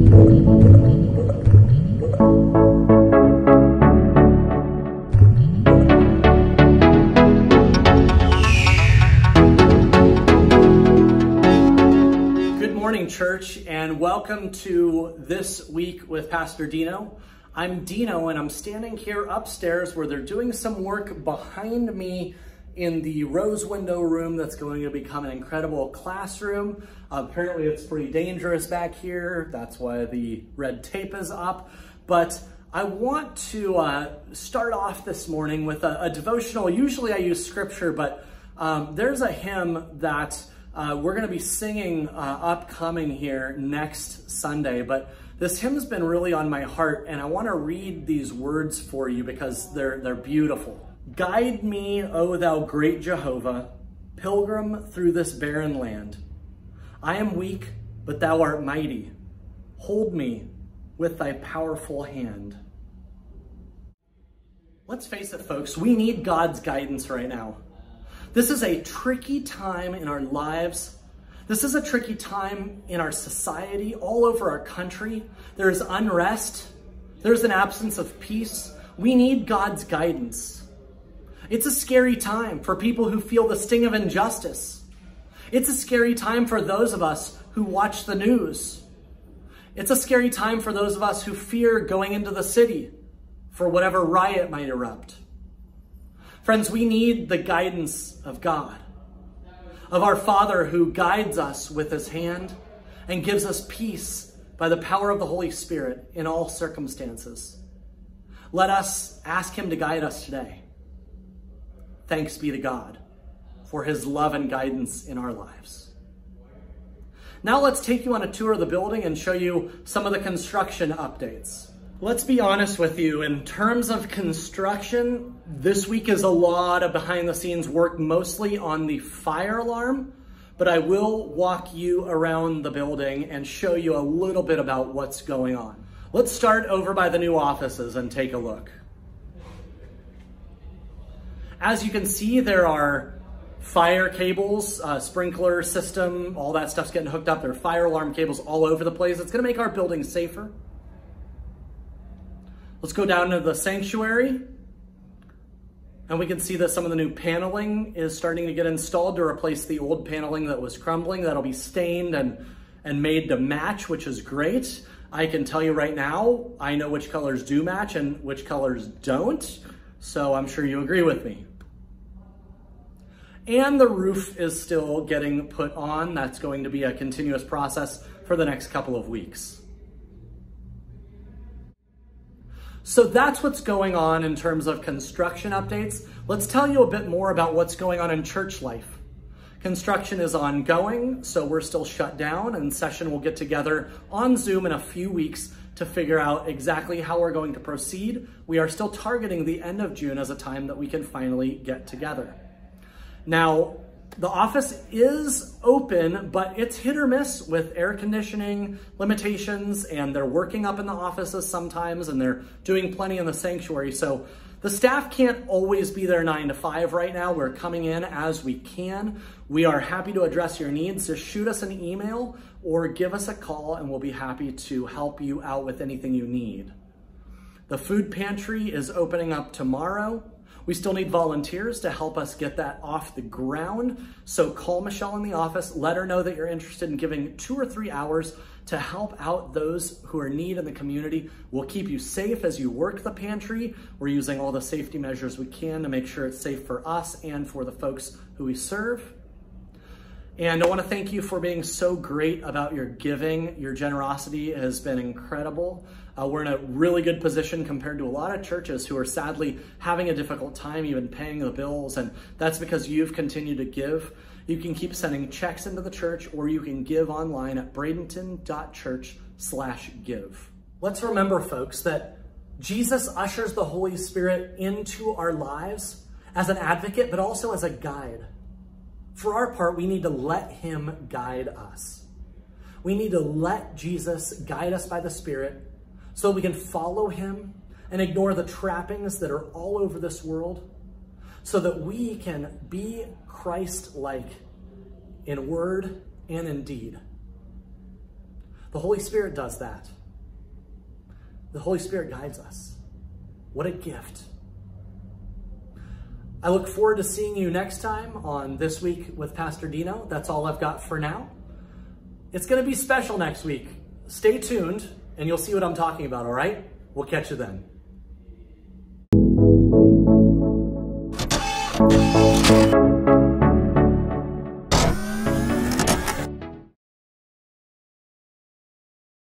Good morning, church, and welcome to This Week with Pastor Dino. I'm Dino, and I'm standing here upstairs where they're doing some work behind me in the rose window room that's going to become an incredible classroom. Apparently, it's pretty dangerous back here. That's why the red tape is up. But I want to uh, start off this morning with a, a, devotional. Usually I use scripture, but um, there's a hymn that uh, we're going to be singing uh, upcoming here next Sunday, but this hymn's been really on my heart, and I want to read these words for you because they're, they're beautiful. Guide me, O thou great Jehovah, pilgrim through this barren land. I am weak, but thou art mighty. Hold me with thy powerful hand. Let's face it, folks, we need God's guidance right now. This is a tricky time in our lives. This is a tricky time in our society, all over our country. There's unrest. There's an absence of peace. We need God's guidance. It's a scary time for people who feel the sting of injustice. It's a scary time for those of us who watch the news. It's a scary time for those of us who fear going into the city for whatever riot might erupt. Friends, we need the guidance of God, of our Father who guides us with his hand and gives us peace by the power of the Holy Spirit in all circumstances. Let us ask him to guide us today. Thanks be to God for his love and guidance in our lives. Now let's take you on a tour of the building and show you some of the construction updates. Let's be honest with you, in terms of construction, this week is a lot of behind the scenes work, mostly on the fire alarm, but I will walk you around the building and show you a little bit about what's going on. Let's start over by the new offices and take a look. As you can see, there are fire cables, uh, sprinkler system, all that stuff's getting hooked up. There are fire alarm cables all over the place. It's gonna make our building safer. Let's go down to the sanctuary. And we can see that some of the new paneling is starting to get installed to replace the old paneling that was crumbling. That'll be stained and, and made to match, which is great. I can tell you right now, I know which colors do match and which colors don't. So I'm sure you agree with me. And the roof is still getting put on. That's going to be a continuous process for the next couple of weeks. So that's what's going on in terms of construction updates. Let's tell you a bit more about what's going on in church life. Construction is ongoing, so we're still shut down and session will get together on Zoom in a few weeks to figure out exactly how we're going to proceed. We are still targeting the end of June as a time that we can finally get together. Now, the office is open, but it's hit or miss with air conditioning limitations, and they're working up in the offices sometimes, and they're doing plenty in the sanctuary. So the staff can't always be there nine to five right now. We're coming in as we can. We are happy to address your needs. Just shoot us an email or give us a call, and we'll be happy to help you out with anything you need. The food pantry is opening up tomorrow. We still need volunteers to help us get that off the ground. So call Michelle in the office, let her know that you're interested in giving two or three hours to help out those who are in need in the community. We'll keep you safe as you work the pantry. We're using all the safety measures we can to make sure it's safe for us and for the folks who we serve. And I want to thank you for being so great about your giving. Your generosity has been incredible. Uh, we're in a really good position compared to a lot of churches who are sadly having a difficult time even paying the bills. And that's because you've continued to give. You can keep sending checks into the church or you can give online at bradenton.church slash give. Let's remember, folks, that Jesus ushers the Holy Spirit into our lives as an advocate, but also as a guide. For our part, we need to let him guide us. We need to let Jesus guide us by the Spirit so we can follow him and ignore the trappings that are all over this world so that we can be Christ-like in word and in deed. The Holy Spirit does that. The Holy Spirit guides us. What a gift. I look forward to seeing you next time on This Week with Pastor Dino. That's all I've got for now. It's going to be special next week. Stay tuned and you'll see what I'm talking about, all right? We'll catch you then.